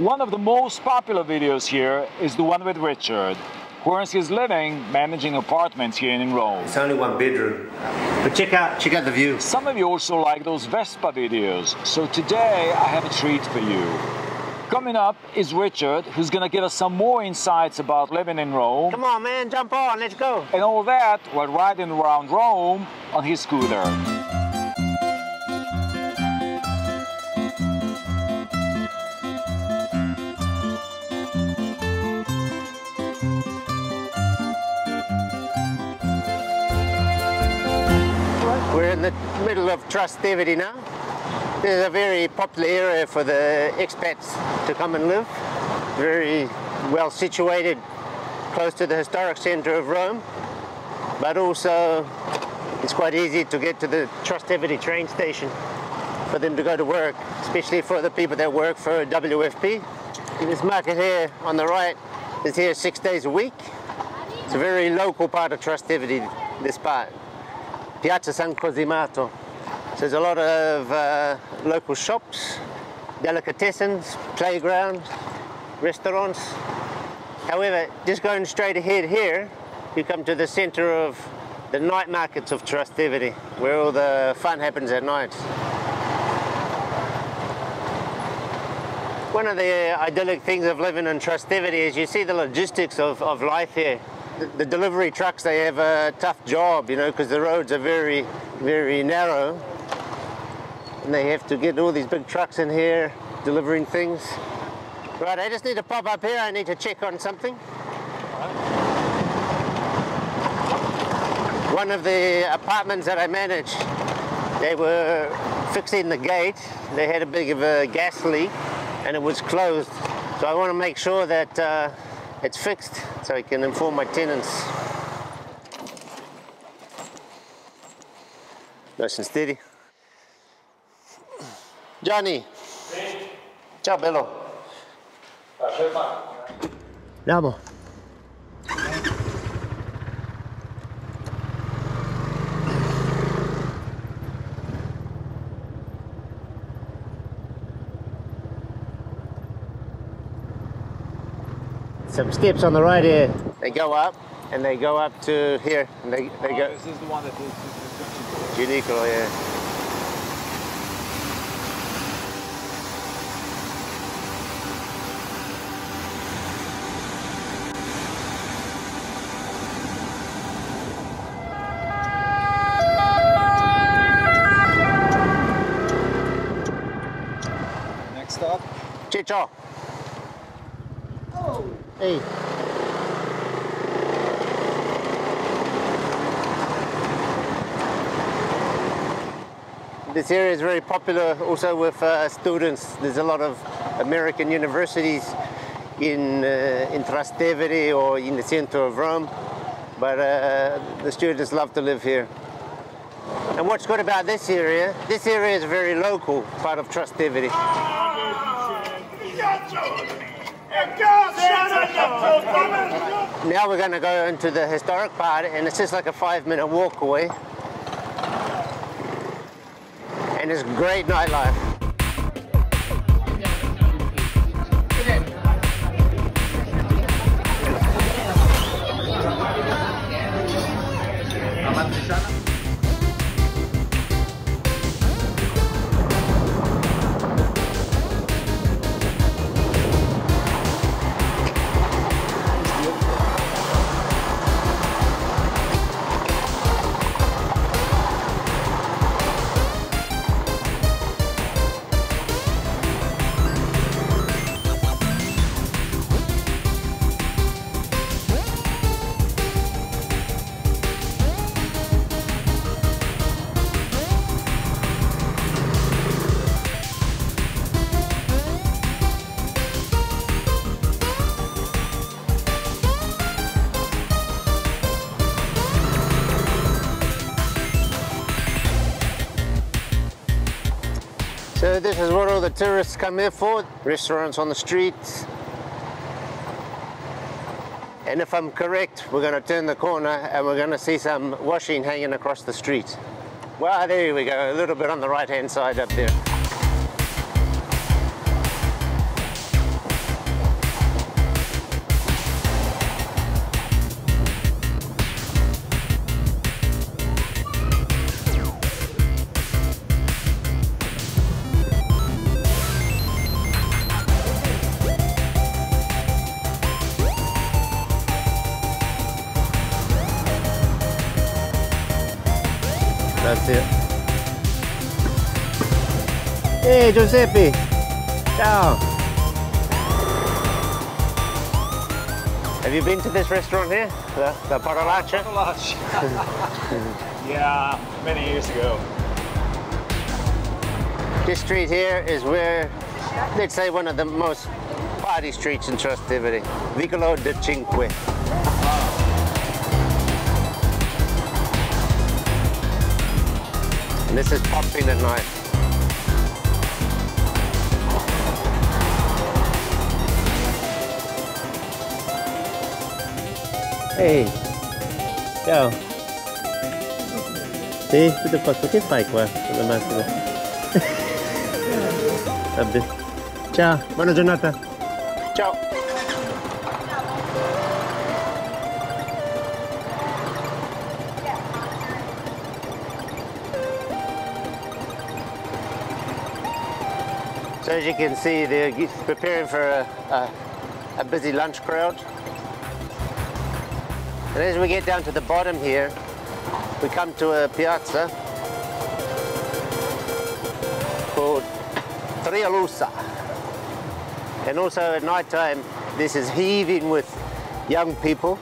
One of the most popular videos here is the one with Richard, who earns his living managing apartments here in Rome. It's only one bedroom. But check out check out the view. Some of you also like those Vespa videos, so today I have a treat for you. Coming up is Richard, who's gonna give us some more insights about living in Rome. Come on man, jump on, let's go. And all that while riding around Rome on his scooter. In the middle of Trastevere now. This is a very popular area for the expats to come and live. Very well situated, close to the historic centre of Rome, but also it's quite easy to get to the Trastevere train station for them to go to work, especially for the people that work for WFP. This market here on the right is here six days a week. It's a very local part of Trastevere, this part. Piazza San Cosimato. So there's a lot of uh, local shops, delicatessens, playground, restaurants. However, just going straight ahead here, you come to the center of the night markets of Trastevere, where all the fun happens at night. One of the idyllic things of living in Trastevere is you see the logistics of, of life here. The, delivery trucks, they have a tough job, you know, because the roads are very, very narrow. And they have to get all these big trucks in here delivering things. Right, I just need to pop up here. I need to check on something. One of the apartments that I manage, they were fixing the gate. They had a big of a gas leak and it was closed. So I want to make sure that uh, it's fixed so I can inform my tenants. Nice and steady. Johnny. Ciao bello. Andiamo. Some steps on the right here. They go up and they go up to here. And they, they go. This is the one that is Gianicolo, yeah. Next stop. Ciccio. Hey. This area is very popular also with uh, students. There's a lot of American universities in, uh, in Trastevere or in the center of Rome, but uh, the students love to live here. And what's good about this area, this area is a very local part of Trastevere. Now we're going to go into the historic part and it's just like a five minute walk away. And it's great nightlife. So this is what all the tourists come here for, restaurants on the streets. And if I'm correct, we're going to turn the corner and we're going to see some washing hanging across the street. Well, there we go, a little bit on the right-hand side up there. That's it. Hey, Giuseppe. Ciao. Have you been to this restaurant here? The, the Parolaccia? yeah, many years ago. This street here is where, let's say, one of the most party streets in Trastevere. Vicolo de Cinque. And this is popping at night. Ehi, ciao. Sì, tutto a posto. Che fai qua con la macchina? Vabbè. Ciao, buona giornata. Ciao. So as you can see, they're preparing for a, a, a busy lunch crowd. And as we get down to the bottom here, we come to a piazza called Trilussa. And also at night time, this is heaving with young people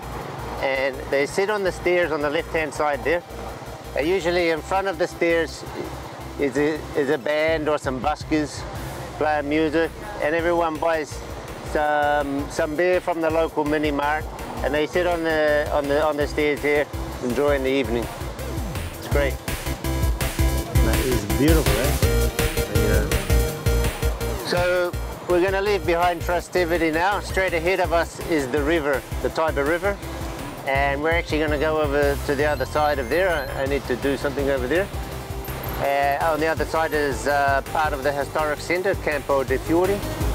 and they sit on the stairs on the left-hand side there. And usually in front of the stairs is a, is a band or some buskers playing music and everyone buys some, some beer from the local mini mart and they sit on the, on the, on the stairs here enjoying the evening. It's great. That is beautiful, eh? Yeah. So we're going to leave behind Trastevere now. Straight ahead of us is the river, the Tiber River. And we're actually going to go over to the other side of there. I need to do something over there. Uh, on the other side is uh, part of the historic centre, Campo de Fiori.